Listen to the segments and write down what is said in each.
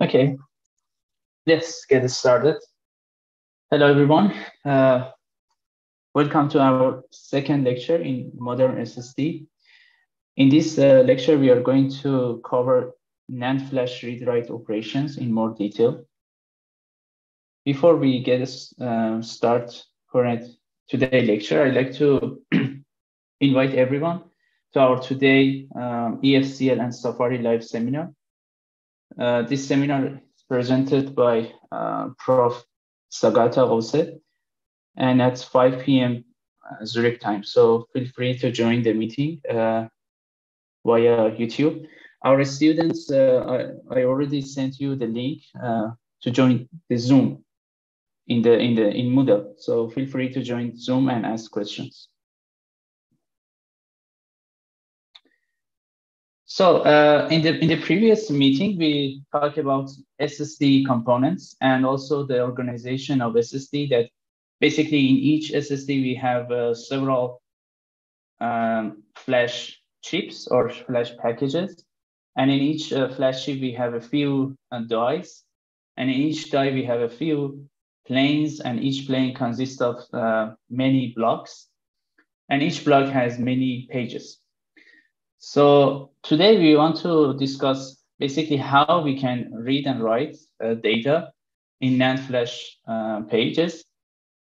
Okay, let's get started. Hello, everyone. Uh, welcome to our second lecture in Modern SSD. In this uh, lecture, we are going to cover NAND flash read-write operations in more detail. Before we get uh, start for today lecture, I'd like to invite everyone to our today um, EFCL and Safari live seminar. Uh, this seminar is presented by uh, Prof. Saugata Ghose, and that's 5 p.m. Uh, Zurich time. So feel free to join the meeting uh, via YouTube. Our students, uh, I, I, already sent you the link to join the Zoom in the in the in Moodle. So feel free to join Zoom and ask questions. So uh, in the in the previous meeting, we talked about SSD components and also the organization of SSD. That basically in each SSD we have uh, several um, flash chips or flash packages, and in each uh, flash chip we have a few uh, dies, and in each die we have a few planes, and each plane consists of uh, many blocks, and each block has many pages. So today we want to discuss basically how we can read and write uh, data in NAND flash uh, pages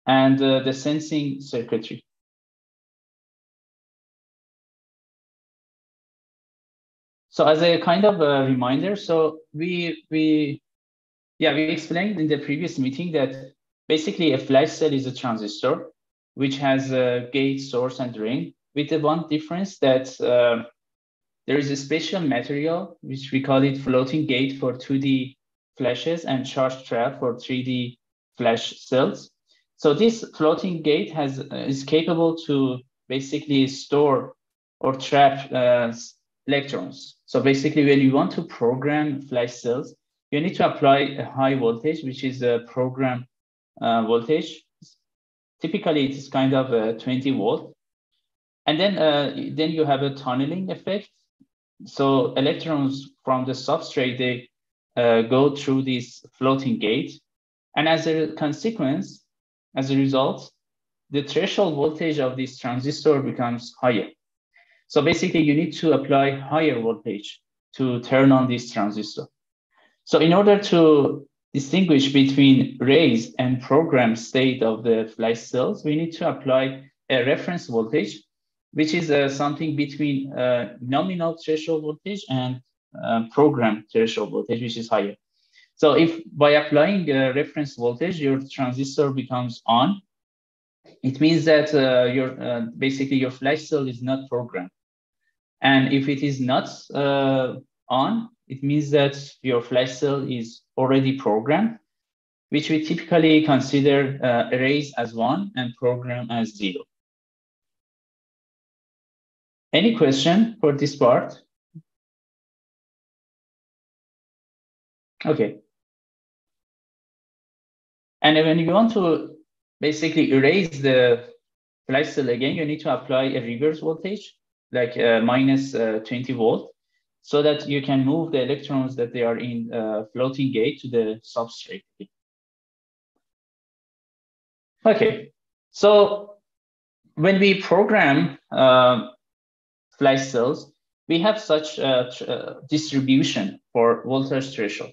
and uh, the sensing circuitry. So as a kind of a reminder, so we we yeah we explained in the previous meeting that basically a flash cell is a transistor which has a gate, source, and drain with the one difference that uh, there is a special material, which we call it floating gate for 2D flashes and charge trap for 3D flash cells. So this floating gate has uh, is capable to basically store or trap uh, electrons. So basically, when you want to program flash cells, you need to apply a high voltage, which is a program uh, voltage. Typically, it is kind of a 20 volt. And then, uh, then you have a tunneling effect so electrons from the substrate, they uh, go through this floating gate. And as a consequence, as a result, the threshold voltage of this transistor becomes higher. So basically you need to apply higher voltage to turn on this transistor. So in order to distinguish between raised and programmed state of the flash cells, we need to apply a reference voltage which is uh, something between uh, nominal threshold voltage and uh, program threshold voltage, which is higher. So if by applying a reference voltage, your transistor becomes on, it means that uh, your uh, basically your flash cell is not programmed. And if it is not uh, on, it means that your flash cell is already programmed, which we typically consider erase as one and program as zero. Any question for this part? Okay. And when you want to basically erase the flash cell again, you need to apply a reverse voltage, like uh, minus, uh, 20 volt, so that you can move the electrons that they are in uh, floating gate to the substrate. Okay, so when we program uh, flash cells, we have such a, a distribution for voltage threshold.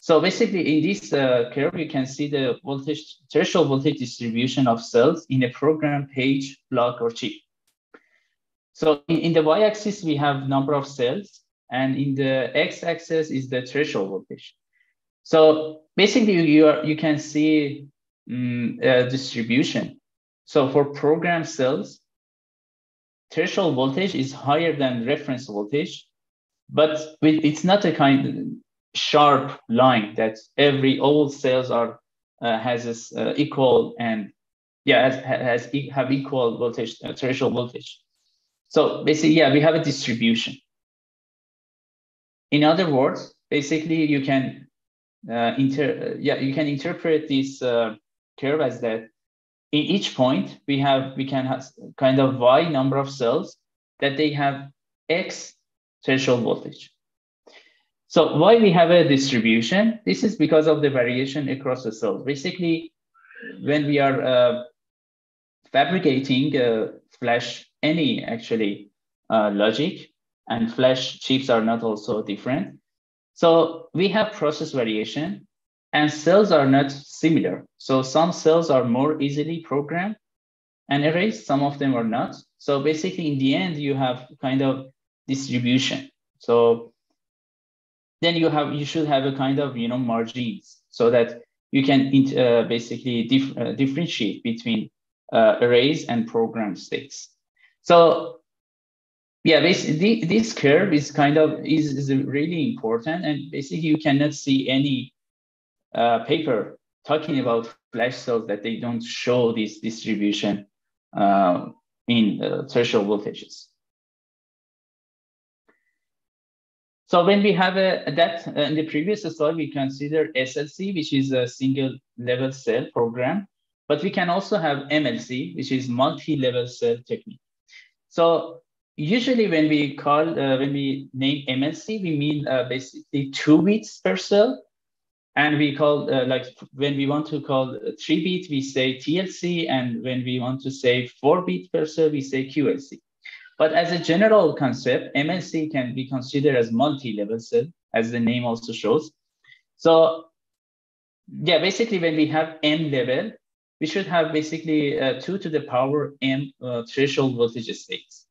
So basically in this uh, curve, you can see the voltage threshold voltage distribution of cells in a program page, block, or chip. So in, in the y-axis, we have number of cells, and in the x-axis is the threshold voltage. So basically, you, are, you can see um, distribution. So for program cells, threshold voltage is higher than reference voltage, but it's not a kind sharp line that every all cells are uh, has this uh, equal and yeah, has, has have equal voltage, uh, threshold voltage. So basically, yeah, we have a distribution. In other words, basically you can uh, inter yeah you can interpret this uh, curve as that in each point we have we can have kind of y number of cells that they have x threshold voltage. So why we have a distribution? This is because of the variation across the cells. Basically, when we are uh, fabricating uh, flash any actually uh, logic and flash chips are not also different. So we have process variation and cells are not similar. So some cells are more easily programmed and erased, some of them are not. So basically in the end, you have kind of distribution. So then you have you should have a kind of you know margins so that you can uh, basically dif uh, differentiate between uh, arrays and program states. So yeah, basically this curve is kind of is, is really important and basically you cannot see any uh, paper talking about flash cells that they don't show this distribution uh, in uh, threshold voltages. So when we have a, that uh, in the previous slide, we consider SLC, which is a single level cell program, but we can also have MLC, which is multi-level cell technique. So usually when we call, uh, when we name MLC, we mean uh, basically two bits per cell. And we call, uh, like when we want to call three bit, we say TLC. And when we want to say four bit per cell, we say QLC. But as a general concept, MLC can be considered as multi-level cell, as the name also shows. So yeah, basically when we have M level, we should have basically uh, two to the power M uh, threshold voltage states.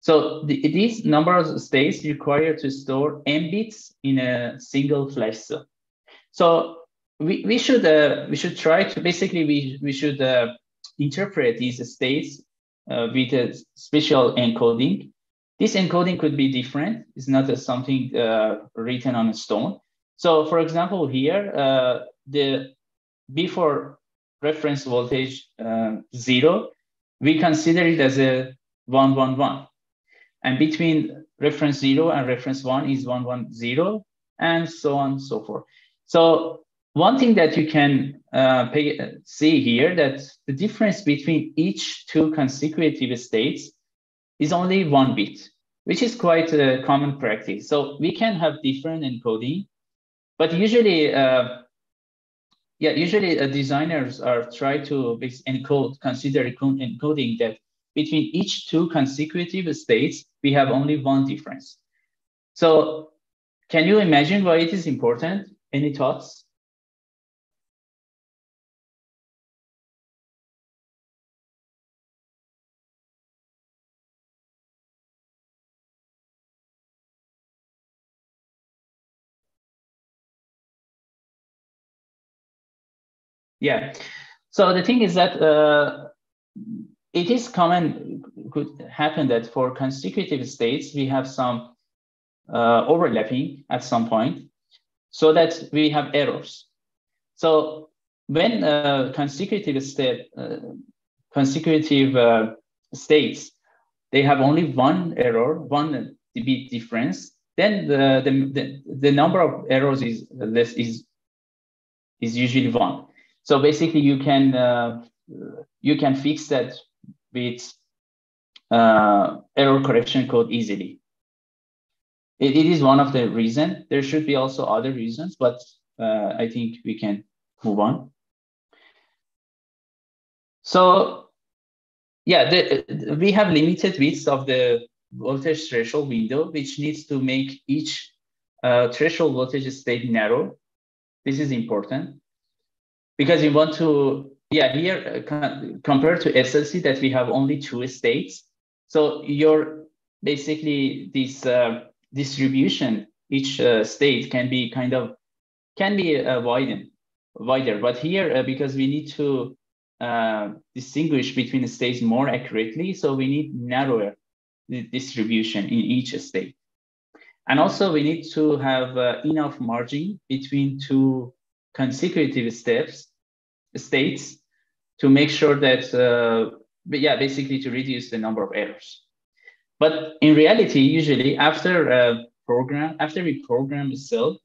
So the, these number of states require to store M bits in a single flash cell. So we, we should uh, we should try to basically we, we should uh, interpret these states uh, with a special encoding. This encoding could be different. It's not a, something uh, written on a stone. So for example, here, uh, the before reference voltage uh, zero, we consider it as a one, one, one. And between reference zero and reference one is one, one, zero, and so on and so forth. So one thing that you can uh, pay, uh, see here that the difference between each two consecutive states is only one bit, which is quite a common practice. So we can have different encoding, but usually, uh, yeah, usually uh, designers are try to encode, consider encoding that between each two consecutive states, we have only one difference. So can you imagine why it is important? Any thoughts? Yeah. So the thing is that uh, it is common, could happen that for consecutive states, we have some uh, overlapping at some point so that we have errors. So when uh, consecutive state, uh, consecutive uh, states, they have only one error, one bit difference, then the, the, the, the number of errors is less is, is usually one. So basically, you can uh, you can fix that with uh, error correction code easily. It, it is one of the reason. There should be also other reasons, but uh, I think we can move on. So yeah, the, we have limited widths of the voltage threshold window, which needs to make each uh, threshold voltage state narrow. This is important because you want to, yeah, here uh, compared to SLC that we have only two states. So your basically this uh, distribution, each uh, state can be kind of, can be uh, widened, wider. But here, uh, because we need to uh, distinguish between the states more accurately, so we need narrower distribution in each state. And also we need to have enough margin between two consecutive steps, states, to make sure that, uh, yeah, basically to reduce the number of errors. But in reality, usually after a program, after we program a cell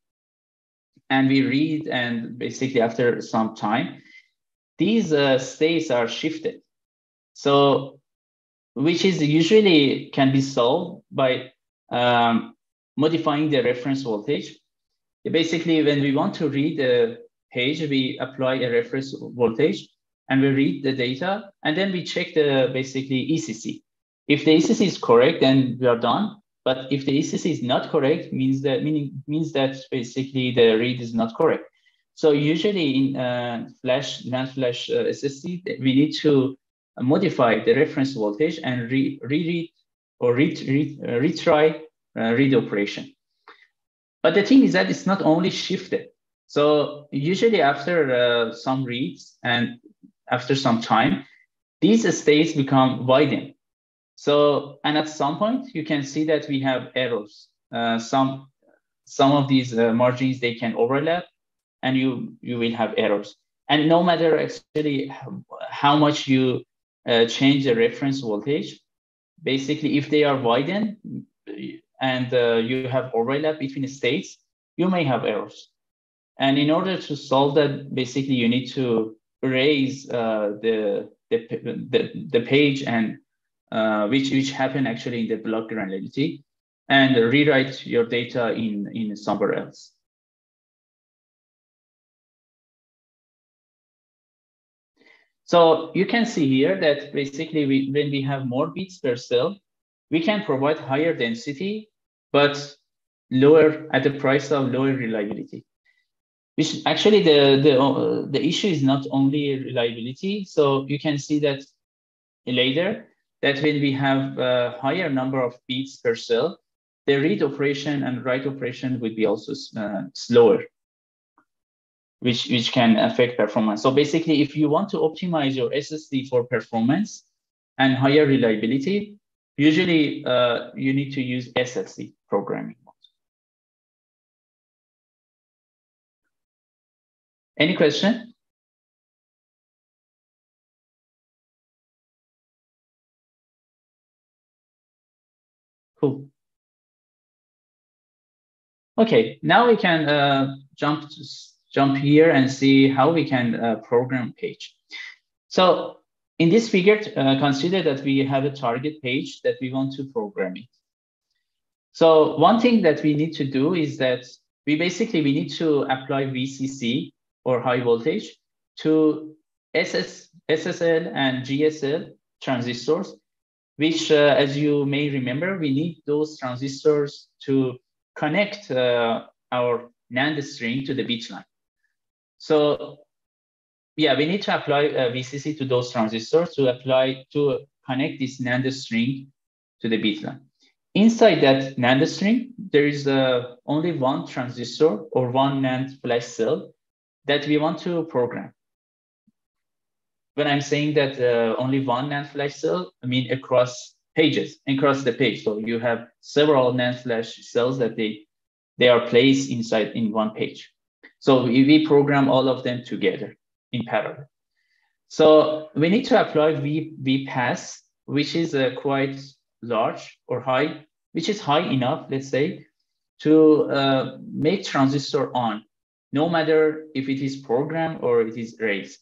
and we read and basically after some time, these uh, states are shifted. So, which is usually can be solved by um, modifying the reference voltage. Basically, when we want to read a page, we apply a reference voltage and we read the data, and then we check the basically ECC. If the ECC is correct, then we are done. But if the ECC is not correct, means that meaning means that basically the read is not correct. So usually in uh, Flash, NAND Flash uh, SSD, we need to modify the reference voltage and re reread or re re uh, retry uh, read operation. But the thing is that it's not only shifted. So usually after uh, some reads and after some time, these states become widened. So, and at some point, you can see that we have errors. Uh, some, some of these uh, margins, they can overlap and you, you will have errors. And no matter actually how, much you uh, change the reference voltage, basically if they are widened and uh, you have overlap between states, you may have errors. And in order to solve that, basically you need to raise uh, the, the, the, the page and uh, which, which happen actually in the block granularity and rewrite your data in, in somewhere else. So you can see here that basically we, when we have more bits per cell, we can provide higher density, but lower at the price of lower reliability which actually the the uh, the issue is not only reliability. So you can see that later that when we have a higher number of beats per cell, the read operation and write operation would be also uh, slower, which which can affect performance. So basically, if you want to optimize your SSD for performance and higher reliability, usually uh, you need to use SLC programming. Any question? Cool. Okay, now we can uh, jump jump here and see how we can uh, program page. So in this figure, uh, consider that we have a target page that we want to program it. So one thing that we need to do is that we basically, we need to apply VCC or high voltage to SS, SSL and GSL transistors, which, uh, as you may remember, we need those transistors to connect uh, our NAND string to the bit line. So yeah, we need to apply uh, VCC to those transistors to apply to connect this NAND string to the bit line. Inside that NAND string, there is uh, only one transistor or one NAND flash cell that we want to program. When I'm saying that uh, only one NAND flash cell, I mean across pages, across the page. So you have several NAND flash cells that they, they are placed inside in one page. So we program all of them together in parallel. So we need to apply v, VPass, which is uh, quite large or high, which is high enough, let's say, to uh, make transistor on no matter if it is programmed or it is raised.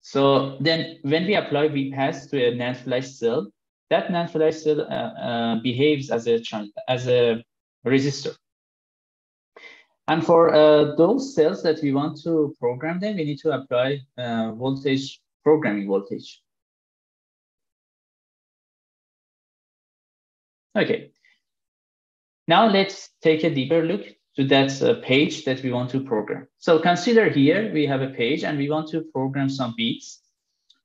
So then when we apply VPass to a NAND flash cell, that NAND flash cell uh, uh, behaves as a, as a resistor. And for uh, those cells that we want to program them, we need to apply uh, voltage, programming voltage. Okay. Now let's take a deeper look to that page that we want to program. So consider here, we have a page and we want to program some beats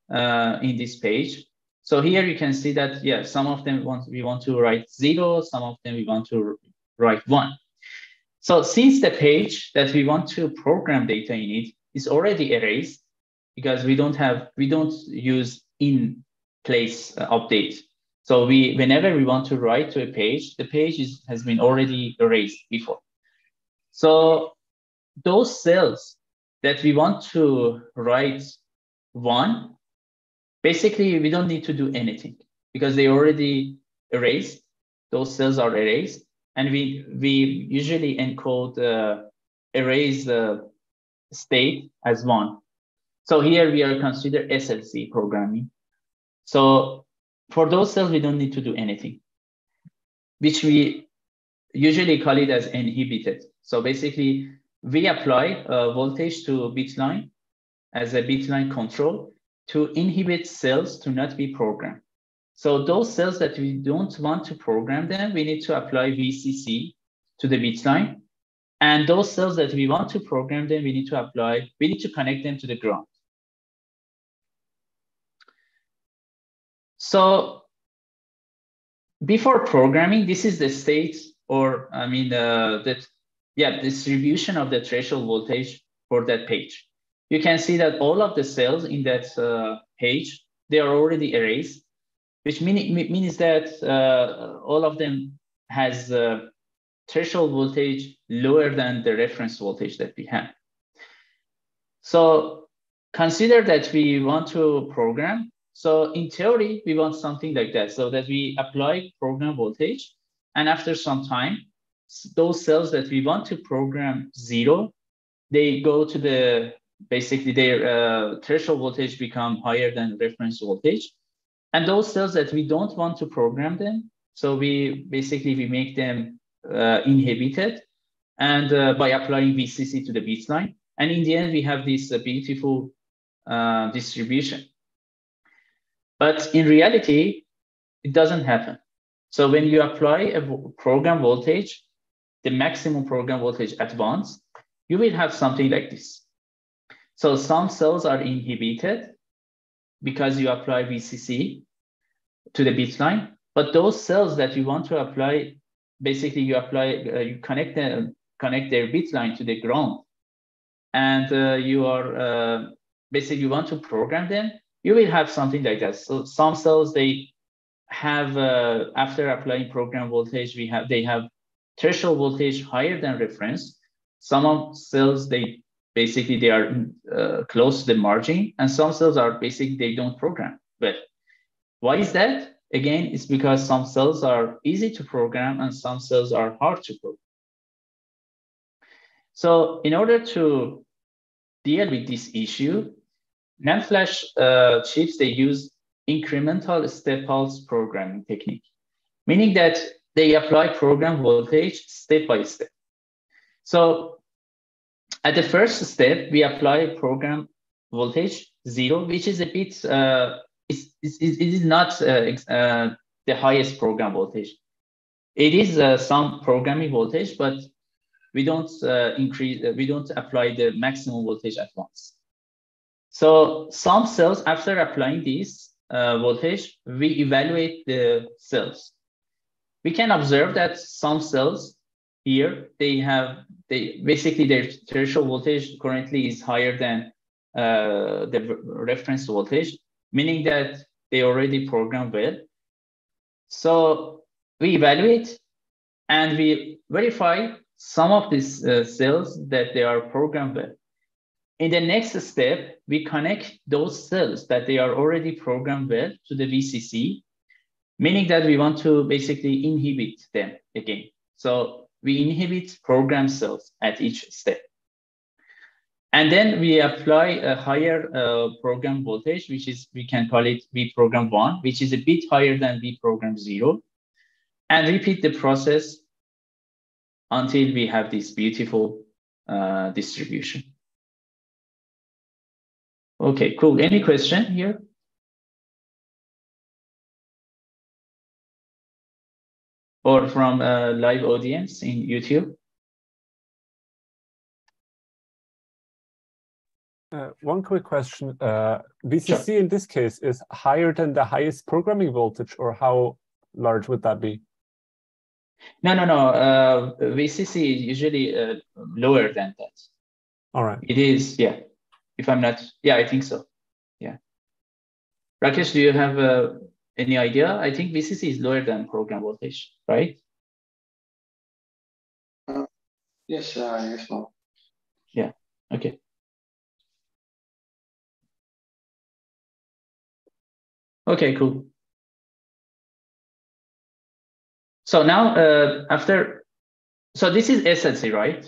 uh, in this page. So here you can see that, yeah, some of them want, we want to write zero, some of them we want to write one. So since the page that we want to program data in it is already erased because we don't have, we don't use in place uh, update. So we, whenever we want to write to a page, the page is, has been already erased before. So those cells that we want to write one basically we don't need to do anything because they already erased. Those cells are erased. And we, we usually encode uh, erase the state as one. So here we are considered SLC programming. So for those cells, we don't need to do anything, which we usually call it as inhibited. So basically, we apply a voltage to bit line as a bit line control to inhibit cells to not be programmed. So those cells that we don't want to program them, we need to apply VCC to the bit line. And those cells that we want to program them, we need to apply, we need to connect them to the ground. So before programming, this is the state or I mean, uh, that, yeah, distribution of the threshold voltage for that page. You can see that all of the cells in that uh, page, they are already erased, which mean, means that uh, all of them has uh, threshold voltage lower than the reference voltage that we have. So consider that we want to program so in theory, we want something like that so that we apply program voltage. And after some time, those cells that we want to program zero, they go to the, basically their uh, threshold voltage become higher than reference voltage. And those cells that we don't want to program them, so we basically, we make them uh, inhibited and uh, by applying VCC to the bit line. And in the end, we have this uh, beautiful uh, distribution. But in reality, it doesn't happen. So when you apply a program voltage, the maximum program voltage at once, you will have something like this. So some cells are inhibited because you apply VCC to the bit line, but those cells that you want to apply, basically you apply, uh, you connect them, connect their bit line to the ground, and uh, you are uh, basically you want to program them you will have something like that. So some cells they have uh, after applying program voltage, we have they have threshold voltage higher than reference. Some of cells they basically they are uh, close to the margin, and some cells are basically they don't program. But why is that? Again, it's because some cells are easy to program and some cells are hard to program. So in order to deal with this issue, NAND flash uh, chips, they use incremental step pulse programming technique, meaning that they apply program voltage step by step. So at the first step, we apply program voltage zero, which is a bit, uh, it's, it's, it is not uh, uh, the highest program voltage. It is uh, some programming voltage, but we don't uh, increase, we don't apply the maximum voltage at once. So some cells, after applying this uh, voltage, we evaluate the cells. We can observe that some cells here, they have, they basically their threshold voltage currently is higher than uh, the reference voltage, meaning that they already programmed well. So we evaluate and we verify some of these uh, cells that they are programmed well. In the next step, we connect those cells that they are already programmed well to the VCC, meaning that we want to basically inhibit them again. So we inhibit program cells at each step. And then we apply a higher uh, program voltage, which is, we can call it V program one, which is a bit higher than V program zero, and repeat the process until we have this beautiful uh, distribution. Okay, cool. Any question here? Or from a live audience in YouTube? Uh, one quick question. Uh, VCC sure. in this case is higher than the highest programming voltage, or how large would that be? No, no, no. Uh, VCC is usually uh, lower than that. All right. It is, yeah if I'm not, yeah, I think so. Yeah. Rakesh, do you have uh, any idea? I think VCC is lower than program voltage, right? Uh, yes, uh, yes, no. Yeah, okay. Okay, cool. So now uh, after, so this is SLC, right?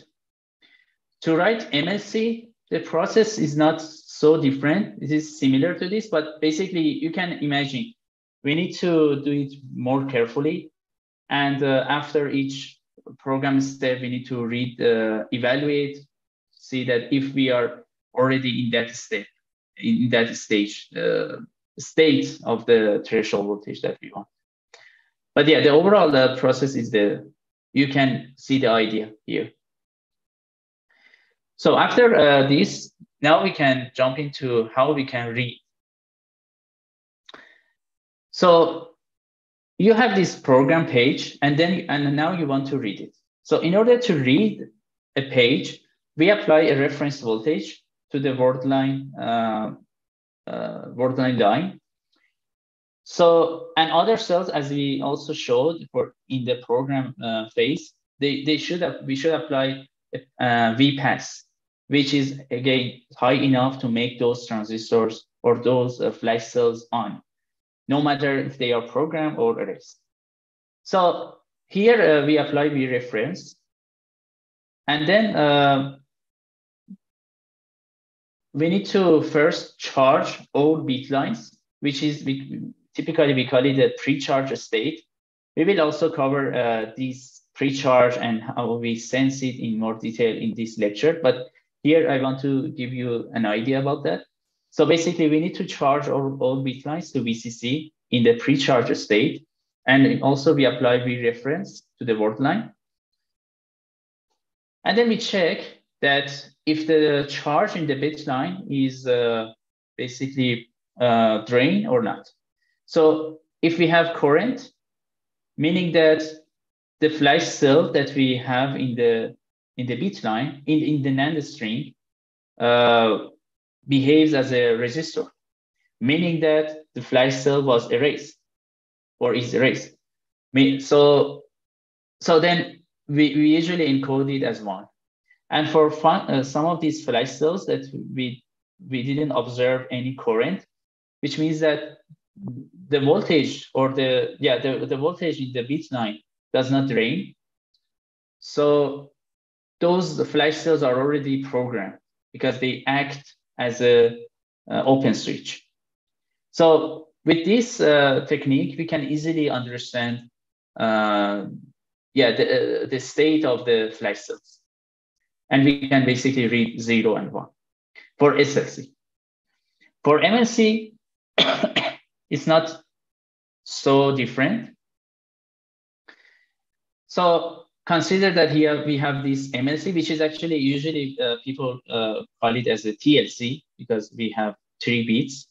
To write MLC, the process is not so different. It is similar to this, but basically you can imagine we need to do it more carefully. And uh, after each program step, we need to read, uh, evaluate, see that if we are already in that step, in that stage, uh, state of the threshold voltage that we want. But yeah, the overall uh, process is the, you can see the idea here. So after uh, this, now we can jump into how we can read. So you have this program page and then and now you want to read it. So in order to read a page, we apply a reference voltage to the word line, uh, uh, word line line. So, and other cells, as we also showed for in the program uh, phase, they, they should we should apply uh, VPass, which is again high enough to make those transistors or those uh, flash cells on, no matter if they are programmed or erased. So here uh, we apply V reference, and then uh, we need to first charge all bit lines, which is we, typically we call it a pre-charge state. We will also cover uh, these pre-charge and how we sense it in more detail in this lecture. But here I want to give you an idea about that. So basically we need to charge all, all bit lines to VCC in the pre-charge state. And also we apply V reference to the word line. And then we check that if the charge in the bit line is uh, basically uh, drain or not. So if we have current, meaning that the flash cell that we have in the in the bit line in, in the NAND string uh, behaves as a resistor, meaning that the flash cell was erased or is erased. So, so then we, we usually encode it as one. And for fun, uh, some of these flash cells that we, we didn't observe any current, which means that the voltage or the yeah the, the voltage in the bit line does not drain. So those flash cells are already programmed because they act as a uh, open switch. So with this uh, technique, we can easily understand uh, yeah the, uh, the state of the flash cells. And we can basically read zero and one for SLC. For MLC, it's not so different. So consider that here we have this MLC, which is actually usually uh, people uh, call it as a TLC because we have three bits.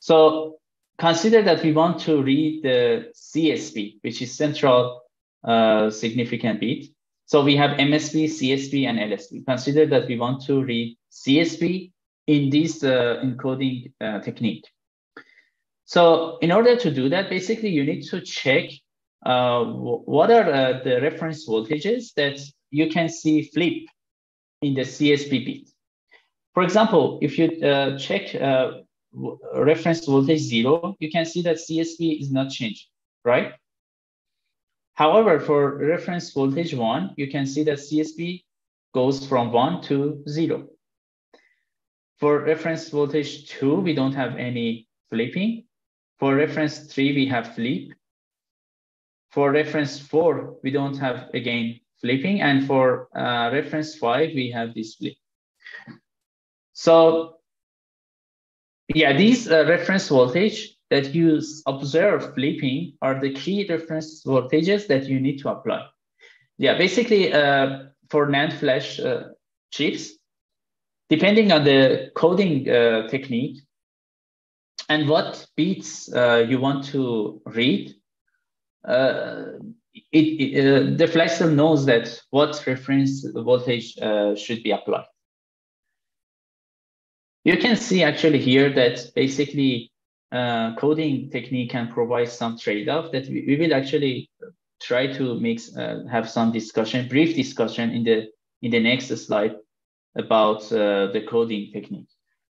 So consider that we want to read the CSB, which is central uh, significant bit. So we have MSB, CSB, and LSB. Consider that we want to read CSB in this uh, encoding uh, technique. So in order to do that, basically you need to check uh, what are uh, the reference voltages that you can see flip in the CSB bit. For example, if you uh, check uh, reference voltage zero, you can see that CSB is not changing, right? However, for reference voltage one, you can see that CSB goes from one to zero. For reference voltage two, we don't have any flipping. For reference three, we have flip. For reference four, we don't have, again, flipping. And for uh, reference five, we have this flip. So yeah, these uh, reference voltage that you observe flipping are the key reference voltages that you need to apply. Yeah, basically uh, for NAND flash uh, chips, depending on the coding uh, technique, and what bits uh, you want to read, it, it uh, the flash knows that what reference voltage uh, should be applied. You can see actually here that basically uh, coding technique can provide some trade-off that we, we, will actually try to make uh, have some discussion, brief discussion in the in the next slide about the coding technique.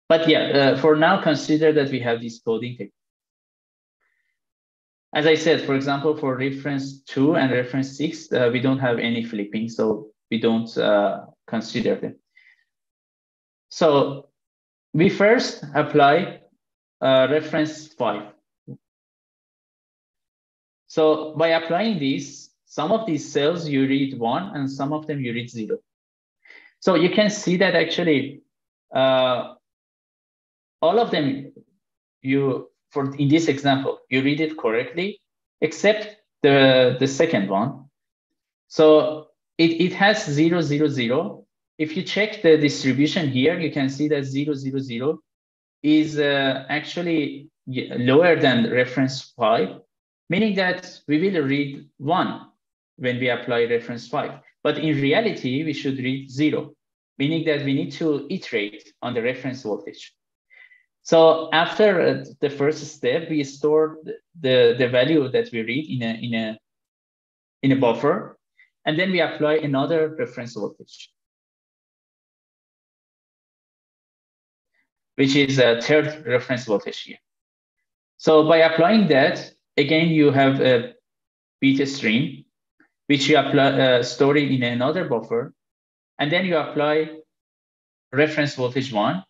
But yeah, uh, for now, consider that we have this coding technique. As I said, for example, for reference two and reference six, uh, we don't have any flipping, so we don't uh, consider them. So we first apply uh, reference five. So by applying these, some of these cells you read one and some of them you read zero. So you can see that actually uh, all of them you for in this example you read it correctly except the the second one. So it, it has zero zero zero. If you check the distribution here, you can see that zero zero zero is uh, actually lower than reference five, meaning that we will read one when we apply reference five. But in reality, we should read zero, meaning that we need to iterate on the reference voltage. So after uh, the first step, we store the, the value that we read in a, in, a, in a buffer, and then we apply another reference voltage, which is a third reference voltage here. So by applying that, again, you have a beta stream which you apply, uh, store it in another buffer, and then you apply reference voltage one,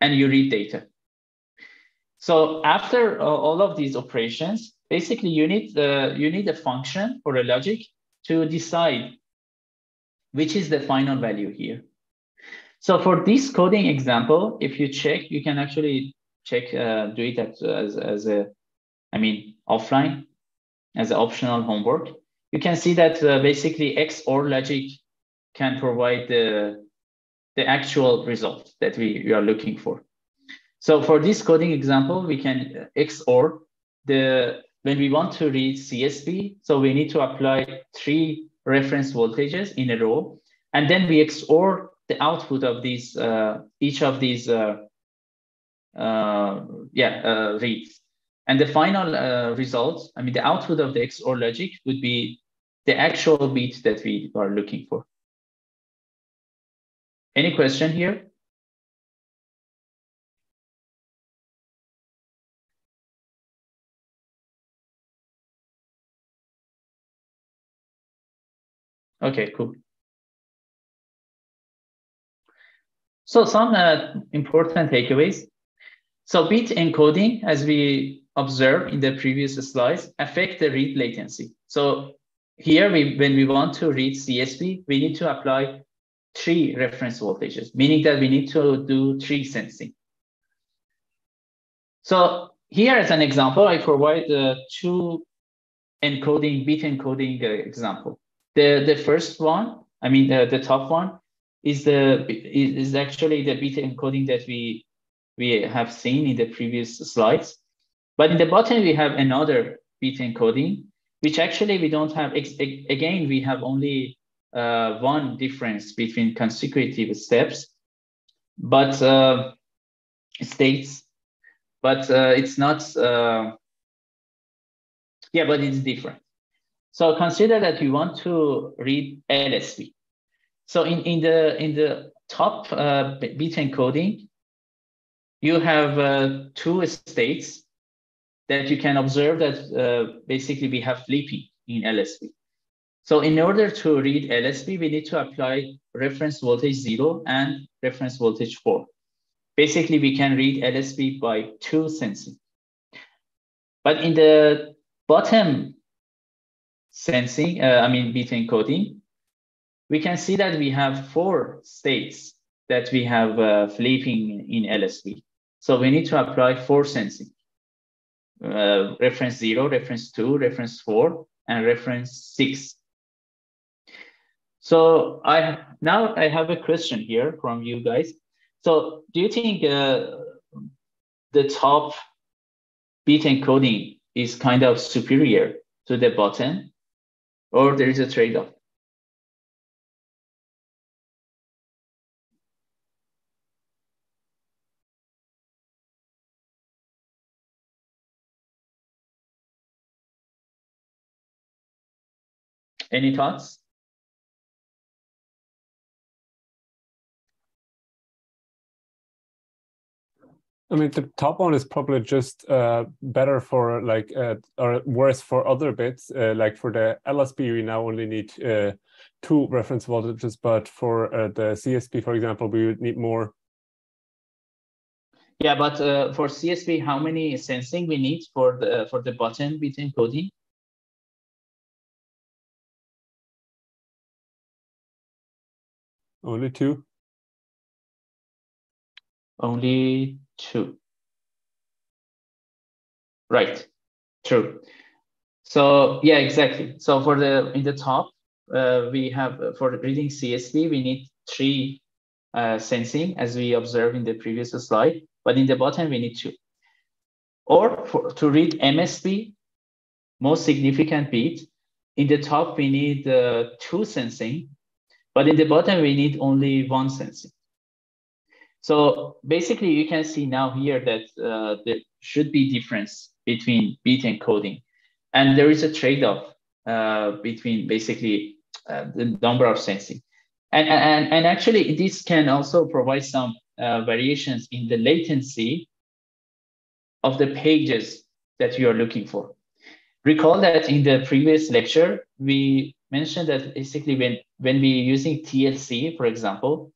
and you read data. So after uh, all of these operations, basically you need the you need a function or a logic to decide which is the final value here. So for this coding example, if you check, you can actually check, uh, do it as, as a, I mean, offline as an optional homework you can see that uh, basically XOR logic can provide the, the actual result that we, we are looking for. So for this coding example, we can XOR the, when we want to read CSB, so we need to apply three reference voltages in a row, and then we XOR the output of these, uh, each of these, uh, uh, yeah, uh, reads. And the final uh, result, I mean, the output of the XOR logic would be the actual bit that we are looking for. Any question here? Okay, cool. So some uh, important takeaways. So bit encoding, as we observed in the previous slides, affect the read latency. So here, we, when we want to read CSB, we need to apply three reference voltages, meaning that we need to do three sensing. So here as an example, I provide uh, two encoding, bit encoding uh, example. The, the first one, I mean, the, the top one is the is actually the bit encoding that we we have seen in the previous slides. But in the bottom, we have another bit encoding which actually we don't have. Again, we have only uh, one difference between consecutive steps, but uh, states, but uh, it's not, uh, yeah, but it's different. So consider that you want to read LSB. So in, in, the, in the top uh, bit encoding, you have uh, two states that you can observe that uh, basically we have flipping in LSB. So in order to read LSB, we need to apply reference voltage zero and reference voltage four. Basically, we can read LSB by two sensing. But in the bottom sensing, uh, I mean bit encoding, we can see that we have four states that we have uh, flipping in LSB. So we need to apply four sensing uh, reference zero, reference two, reference four, and reference six. So I now I have a question here from you guys. So do you think uh, the top bit encoding is kind of superior to the bottom, or there is a trade-off? Any thoughts? I mean, the top one is probably just uh, better for like, uh, or worse for other bits. Uh, like for the LSB, we now only need uh, two reference voltages, but for uh, the CSB, for example, we would need more. Yeah, but uh, for CSB, how many sensing we need for the for the button bit encoding? Only two. Only two. Right, true. So yeah, exactly. So for the in the top, uh, we have uh, for reading CSB, we need three uh, sensing as we observed in the previous slide, but in the bottom we need two. Or for, to read MSB, most significant bit, in the top we need uh, two sensing, but in the bottom we need only one sensing. So basically, you can see now here that uh, there should be difference between bit encoding, and there is a trade-off uh, between basically uh, the number of sensing, and, and and actually this can also provide some uh, variations in the latency of the pages that you are looking for. Recall that in the previous lecture we mentioned that basically when when we using TLC, for example,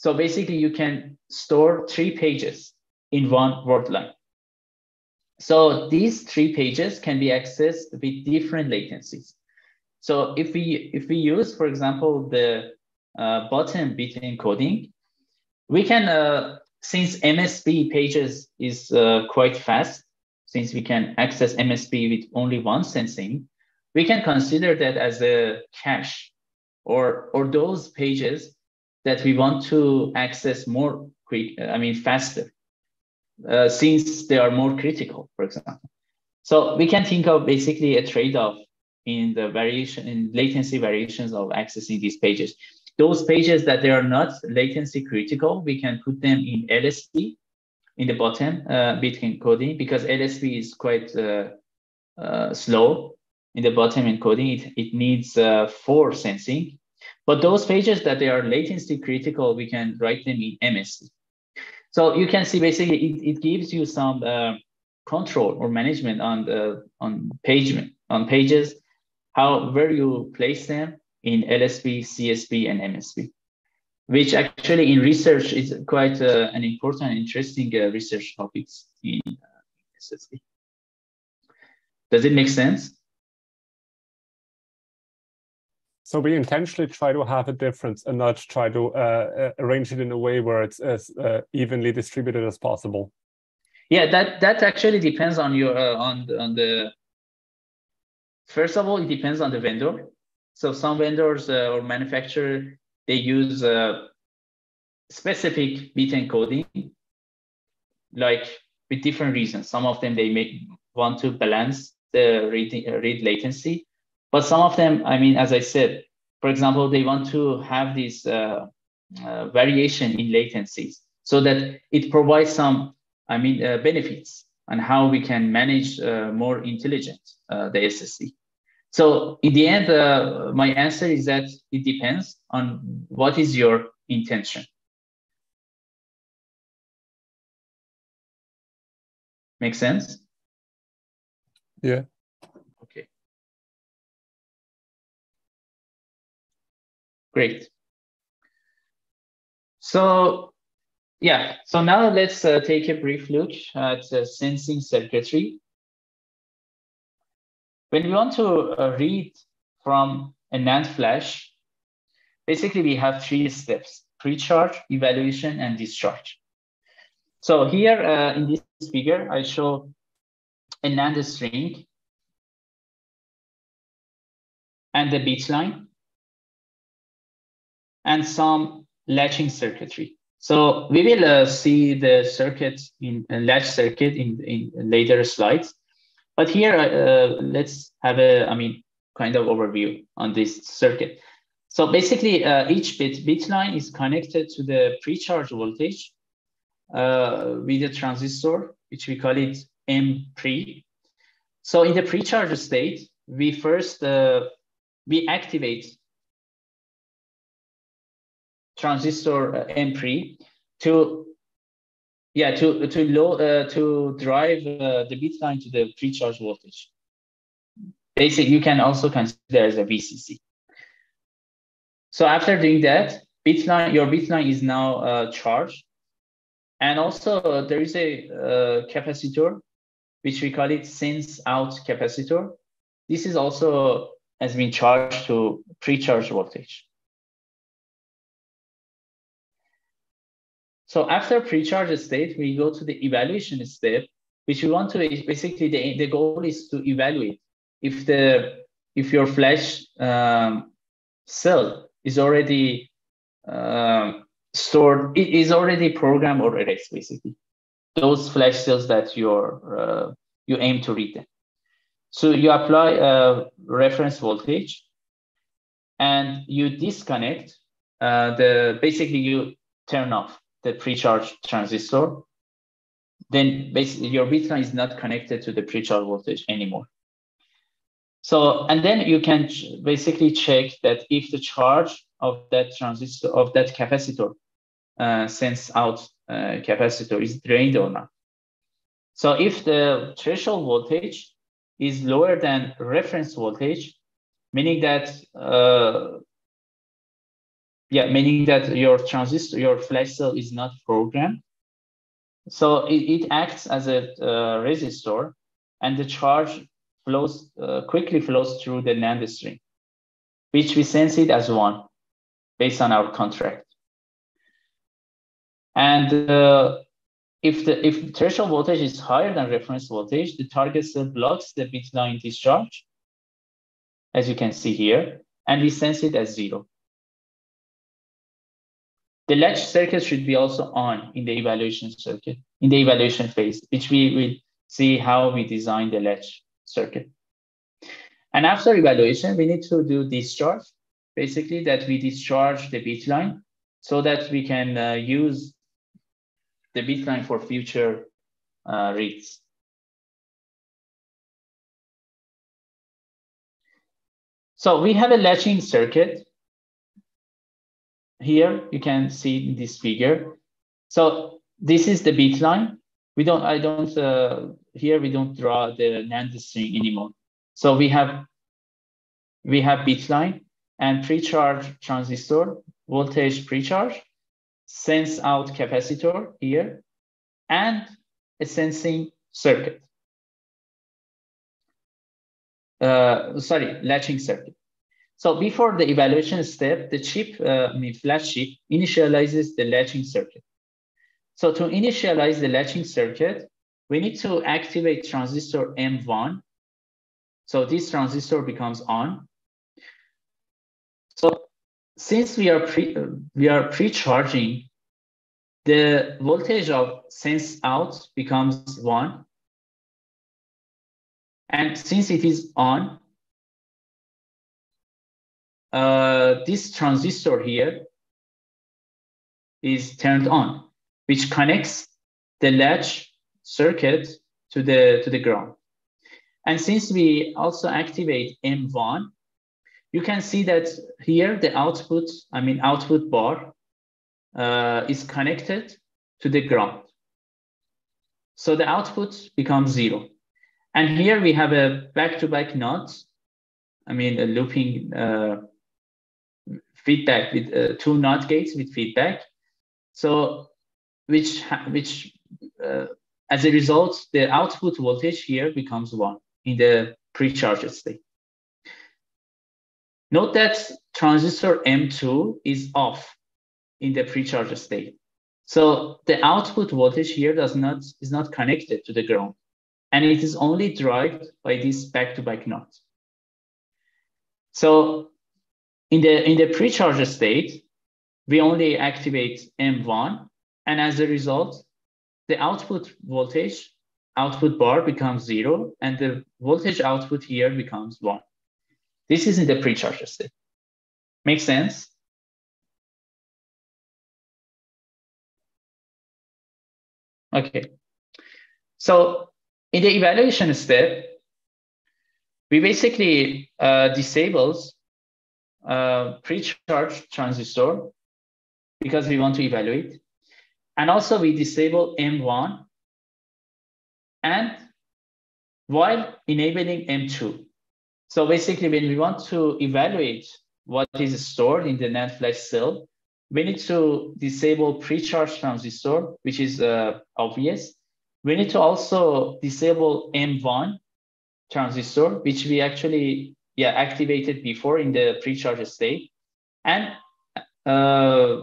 so basically you can store three pages in one word line. So these three pages can be accessed with different latencies. So if we if we use, for example, the uh, bottom bit encoding, we can uh, since MSB pages is uh, quite fast, since we can access MSB with only one sensing, we can consider that as a cache or or those pages that we want to access more quick, I mean, faster, uh, since they are more critical, for example. So we can think of basically a trade-off in the variation in latency variations of accessing these pages. Those pages that they are not latency critical, we can put them in LSB in the bottom uh, bit encoding because LSB is quite uh, uh, slow in the bottom encoding. It, it needs uh, four sensing but those pages that they are latency critical, we can write them in MSB. So you can see basically it, it gives you some uh, control or management on the on page on pages, how where you place them in LSB, CSB, and MSB, which actually in research is quite uh, an important, interesting uh, research topics in uh, SSD. Does it make sense? So we intentionally try to have a difference and not try to uh, uh, arrange it in a way where it's as uh, evenly distributed as possible. Yeah, that that actually depends on your uh, on the, on the. First of all, it depends on the vendor. So some vendors uh, or manufacturer they use uh, specific bit encoding, like with different reasons. Some of them they may want to balance the read, read latency but some of them, I mean, as I said, for example, they want to have this uh, uh, variation in latencies so that it provides some, I mean, uh, benefits and how we can manage uh, more intelligent uh, the SSD. So in the end, uh, my answer is that it depends on what is your intention. Make sense? Yeah. Great. So yeah, so now let's uh, take a brief look at the sensing circuitry. When we want to uh, read from a NAND flash, basically we have three steps, pre-charge, evaluation, and discharge. So here uh, in this figure, I show a NAND string and the bit line and some latching circuitry. So we will uh, see the circuit in uh, latch circuit in, in later slides. But here, uh, let's have a, I mean, kind of overview on this circuit. So basically, uh, each bit, bit line is connected to the pre-charge voltage uh, with a transistor, which we call it M pre. So in the pre-charge state, we first uh, we activate transistor uh, M pre to yeah, to to low uh, to drive uh, the bit line to the pre-charge voltage. Basically, you can also consider as a VCC. So after doing that, bit line, your bit line is now uh, charged. And also uh, there is a uh, capacitor, which we call it sense out capacitor. This is also has been charged to pre-charge voltage. So after pre-charge state, we go to the evaluation step, which we want to basically the, the goal is to evaluate if the if your flash um, cell is already um, stored, it is already programmed or erased, basically. Those flash cells that you're uh, you aim to read them. So you apply a reference voltage and you disconnect uh, the basically you turn off the pre-charge transistor. Then basically your bit line is not connected to the pre-charge voltage anymore. So, and then you can basically check that if the charge of that transistor, of that capacitor, uh, sense out uh, capacitor is drained or not. So if the threshold voltage is lower than reference voltage, meaning that, uh, yeah, meaning that your transistor, your flash cell is not programmed. So it, it acts as a uh, resistor and the charge flows uh, quickly flows through the NAND string, which we sense it as one based on our contract. And uh, if the if threshold voltage is higher than reference voltage, the target cell blocks the bit line discharge, as you can see here, and we sense it as zero. The latch circuit should be also on in the evaluation circuit, in the evaluation phase, which we will see how we design the latch circuit. And after evaluation, we need to do discharge, basically that we discharge the bit line so that we can uh, use the bit line for future uh, reads. So we have a latching circuit. Here you can see this figure. So this is the bit line. We don't, I don't, uh, here we don't draw the NAND string anymore. So we have, we have bit line and pre-charge transistor, voltage pre-charge, sense out capacitor here, and a sensing circuit. Uh, sorry, latching circuit. So before the evaluation step, the chip, uh, I mean flash chip, initializes the latching circuit. So to initialize the latching circuit, we need to activate transistor M1. So this transistor becomes on. So since we are pre we are pre-charging, the voltage of sense out becomes one. And since it is on, uh, this transistor here is turned on, which connects the latch circuit to the, to the ground. And since we also activate M1, you can see that here the output, I mean output bar uh, is connected to the ground. So the output becomes zero. And here we have a back-to-back NOT, I mean a looping uh, feedback with uh, two NOT gates with feedback. So which, which uh, as a result, the output voltage here becomes one in the pre-charged state. Note that transistor M2 is off in the pre-charge state. So the output voltage here does not is not connected to the ground, and it is only derived by this back-to-back NOT. So in the in the pre-charge state, we only activate M1, and as a result, the output voltage output bar becomes zero, and the voltage output here becomes one. This is in the pre-charge state. Make sense? Okay. So in the evaluation step, we basically uh, disables uh, pre-charge transistor because we want to evaluate. And also we disable M1 and while enabling M2. So basically when we want to evaluate what is stored in the NAND flash cell, we need to disable pre-charge transistor, which is uh, obvious. We need to also disable M1 transistor, which we actually yeah activated before in the pre-charge state. And uh,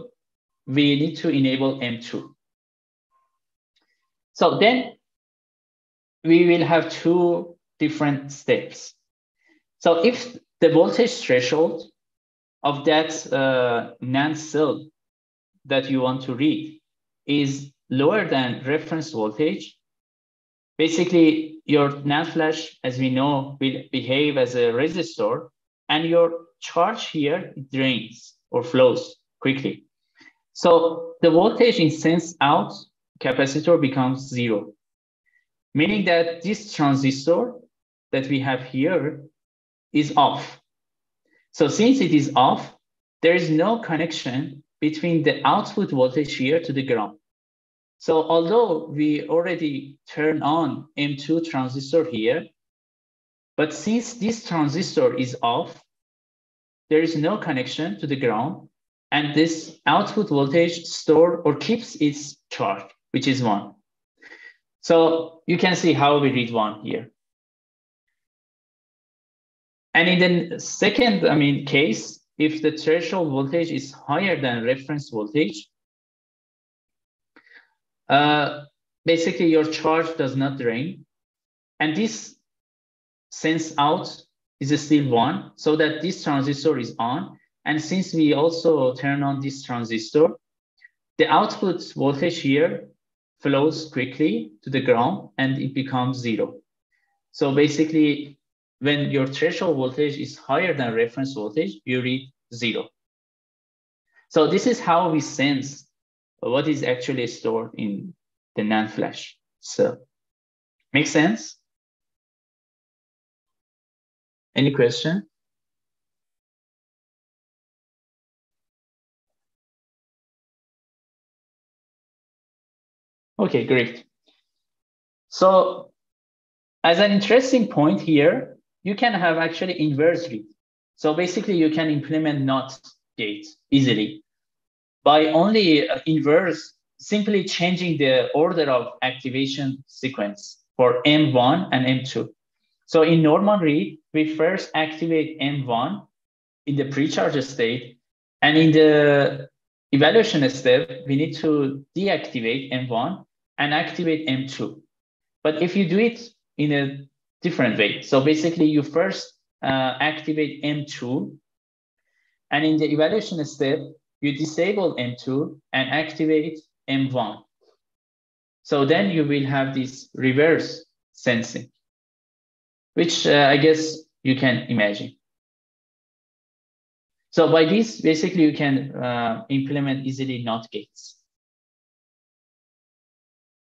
we need to enable M2. So then we will have two different steps. So if the voltage threshold of that uh, NAND cell that you want to read is lower than reference voltage, basically your NAND flash, as we know, will behave as a resistor and your charge here drains or flows quickly. So the voltage in sense out capacitor becomes zero, meaning that this transistor that we have here is off. So since it is off, there is no connection between the output voltage here to the ground. So although we already turn on M2 transistor here, but since this transistor is off, there is no connection to the ground and this output voltage store or keeps its charge, which is one. So you can see how we read one here. And in the second, I mean, case, if the threshold voltage is higher than reference voltage, uh, basically your charge does not drain. And this sense out is still one, so that this transistor is on. And since we also turn on this transistor, the output voltage here flows quickly to the ground and it becomes zero. So basically, when your threshold voltage is higher than reference voltage, you read zero. So this is how we sense what is actually stored in the NAND flash cell. Make sense? Any question? Okay, great. So as an interesting point here, you can have actually inverse read. So basically you can implement NOT gate easily by only uh, inverse, simply changing the order of activation sequence for M1 and M2. So in normal read, we first activate M1 in the pre-charge state, and in the evaluation step, we need to deactivate M1 and activate M2. But if you do it in a different way, so basically you first uh, activate M2, and in the evaluation step, you disable M2 and activate M1. So then you will have this reverse sensing, which uh, I guess you can imagine. So by this, basically you can uh, implement easily NOT gates.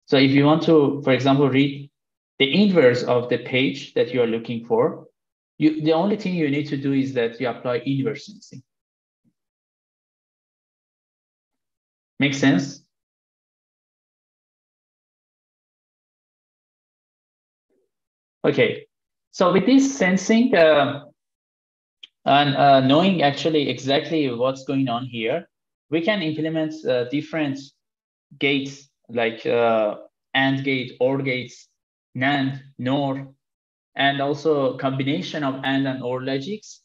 So if you want to, for example, read the inverse of the page that you are looking for, you, the only thing you need to do is that you apply inverse sensing. Make sense? Okay, so with this sensing uh, and uh, knowing actually exactly what's going on here, we can implement uh, different gates like uh, AND gate, OR gates, NAND, NOR, and also combination of AND and OR logics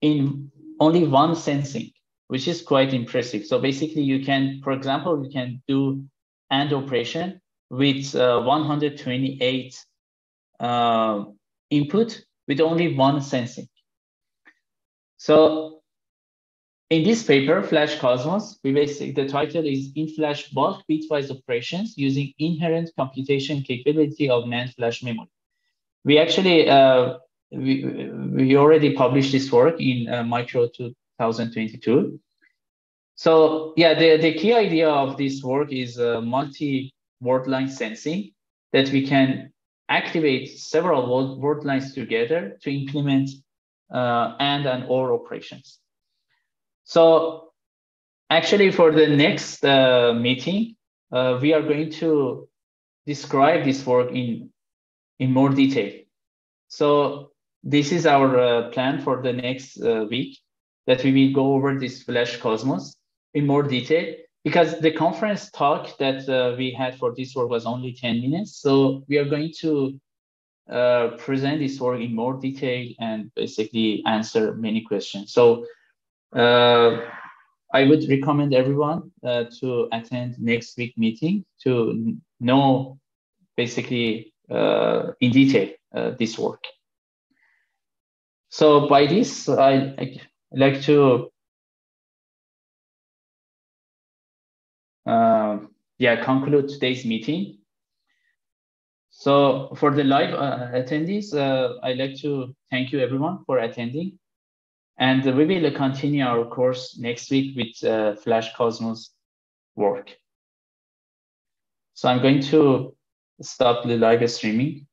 in only one sensing which is quite impressive. So basically you can, for example, you can do AND operation with uh, 128 uh, input with only one sensing. So in this paper, Flash Cosmos, we basically, the title is In Flash Bulk Bitwise Operations using Inherent Computation Capability of NAND Flash Memory. We actually, uh, we, we already published this work in uh, Micro 2022. So yeah, the, the key idea of this work is uh, multi-word line sensing that we can activate several word lines together to implement uh, and and or operations. So actually for the next uh, meeting, uh, we are going to describe this work in, in more detail. So this is our uh, plan for the next uh, week that we will go over this Flash Cosmos in more detail because the conference talk that uh, we had for this work was only 10 minutes. So we are going to uh, present this work in more detail and basically answer many questions. So uh, I would recommend everyone uh, to attend next week meeting to know basically uh, in detail uh, this work. So by this, I, I like to uh, yeah conclude today's meeting. So for the live uh, attendees, uh, I'd like to thank you everyone for attending. And we will continue our course next week with uh, Flash Cosmos work. So I'm going to stop the live streaming.